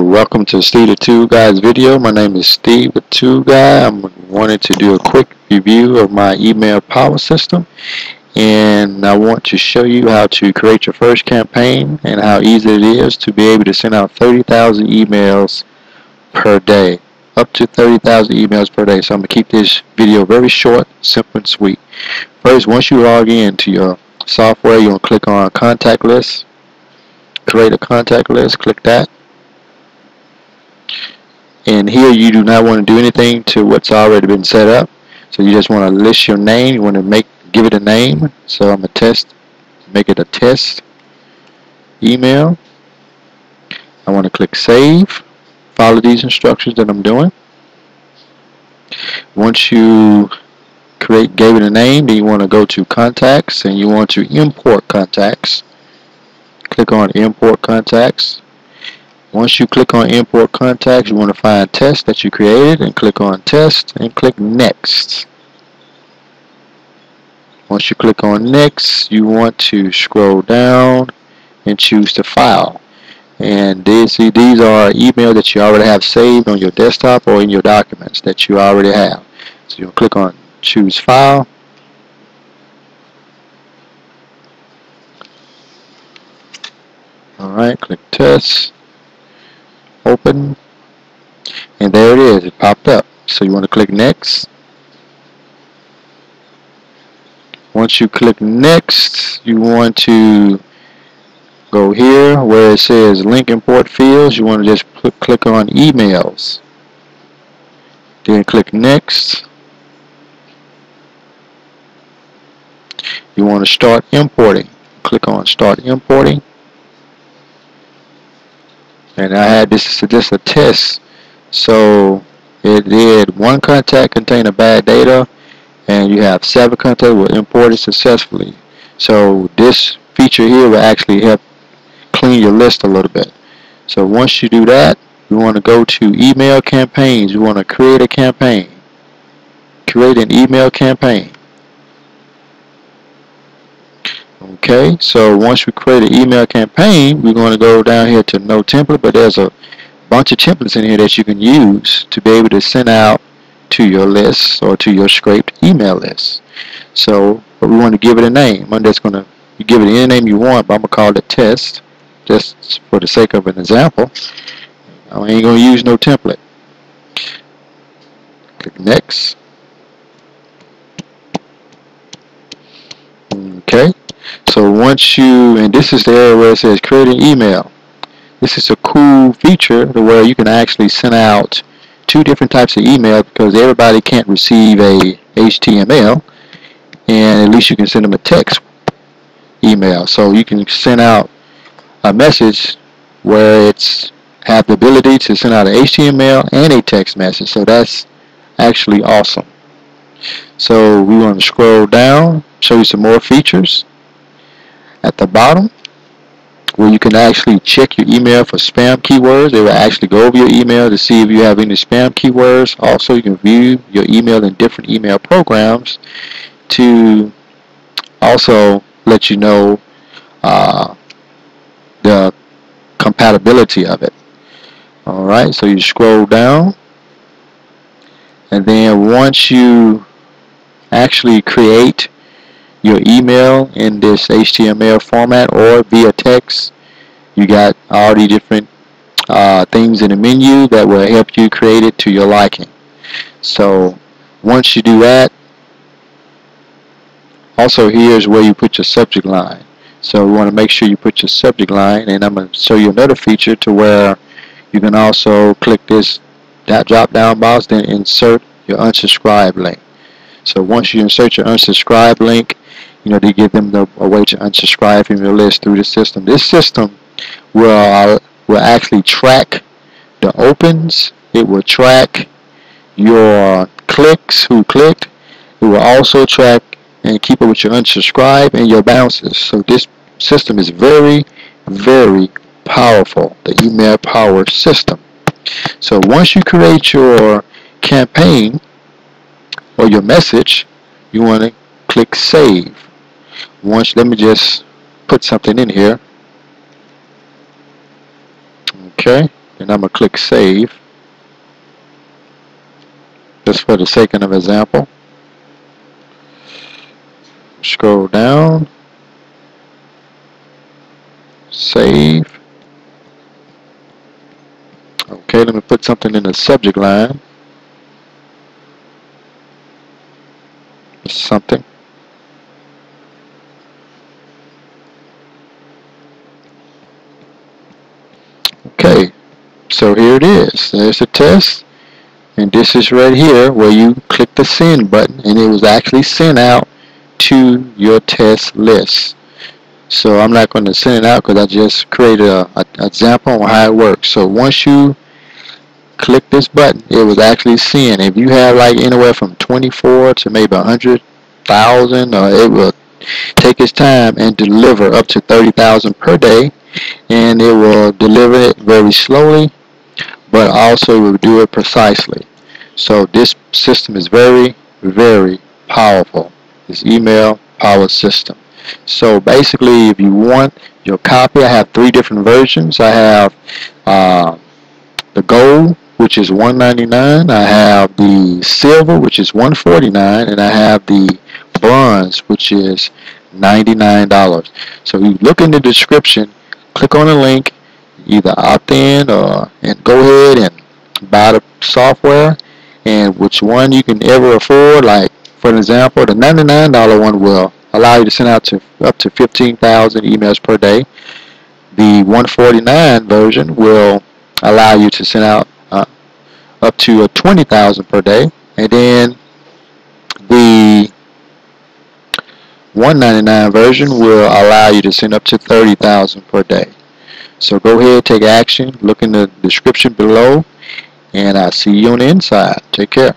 Welcome to Steve the Tool Guy's video. My name is Steve the Tool Guy. I'm wanted to do a quick review of my email power system and I want to show you how to create your first campaign and how easy it is to be able to send out 30,000 emails per day up to 30,000 emails per day so I'm to keep this video very short simple and sweet first once you log in to your software to click on contact list create a contact list click that and here you do not want to do anything to what's already been set up. So you just want to list your name. You want to make give it a name. So I'm a test make it a test email. I want to click save. Follow these instructions that I'm doing. Once you create gave it a name then you want to go to contacts and you want to import contacts. Click on import contacts once you click on import contacts, you want to find test that you created and click on test and click next. Once you click on next, you want to scroll down and choose the file. And these, these are email that you already have saved on your desktop or in your documents that you already have. So you'll click on choose file. Alright, click test open. And there it is. It popped up. So you want to click next? Once you click next you want to go here where it says link import fields. You want to just click on emails. Then click next. You want to start importing. Click on start importing and I had this is just a test. So it did one contact contain a bad data and you have seven contacts were imported successfully. So this feature here will actually help clean your list a little bit. So once you do that you want to go to email campaigns. You want to create a campaign. Create an email campaign Okay, so once we create an email campaign, we're going to go down here to no template, but there's a bunch of templates in here that you can use to be able to send out to your list or to your scraped email list. So we want to give it a name. I'm just going to you give it any name you want, but I'm going to call it test just for the sake of an example. I ain't going to use no template. Click next. Okay, so once you, and this is the area where it says create an email. This is a cool feature where you can actually send out two different types of email because everybody can't receive a HTML and at least you can send them a text email. So you can send out a message where it's have the ability to send out an HTML and a text message. So that's actually awesome. So we want to scroll down, show you some more features at the bottom where you can actually check your email for spam keywords. They will actually go over your email to see if you have any spam keywords. Also, you can view your email in different email programs to also let you know uh, the compatibility of it. Alright, so you scroll down and then once you actually create your email in this HTML format or via text. You got all the different uh, things in the menu that will help you create it to your liking. So once you do that, also here's where you put your subject line. So we want to make sure you put your subject line and I'm going to show you another feature to where you can also click this that drop down box then insert your unsubscribe link. So once you insert your unsubscribe link you know, to give them the, a way to unsubscribe from your list through the system. This system will, uh, will actually track the opens. It will track your clicks, who clicked. It will also track and keep up with your unsubscribe and your bounces. So this system is very, very powerful, the email power system. So once you create your campaign or your message, you want to click save once let me just put something in here okay and I'm to click Save just for the sake of example. Scroll down, save. Okay, let me put something in the subject line. Something. Okay, so here it is. There's the test. And this is right here where you click the send button and it was actually sent out to your test list. So I'm not going to send it out because I just created a, a, example on how it works. So once you click this button, it was actually sent. If you have like anywhere from 24 to maybe 100,000, uh, it will take its time and deliver up to 30,000 per day. And it will deliver it very slowly, but also will do it precisely. So this system is very, very powerful. This email power system. So basically, if you want your copy, I have three different versions. I have uh, the gold, which is 199 I have the silver, which is 149 and I have the bronze, which is $99. So you look in the description, click on the link, either opt in or and go ahead and buy the software and which one you can ever afford like for example the $99 one will allow you to send out to up to 15,000 emails per day. The 149 version will allow you to send out uh, up to 20,000 per day. And then the 199 version will allow you to send up to 30,000 per day. So go ahead, take action, look in the description below, and I'll see you on the inside. Take care.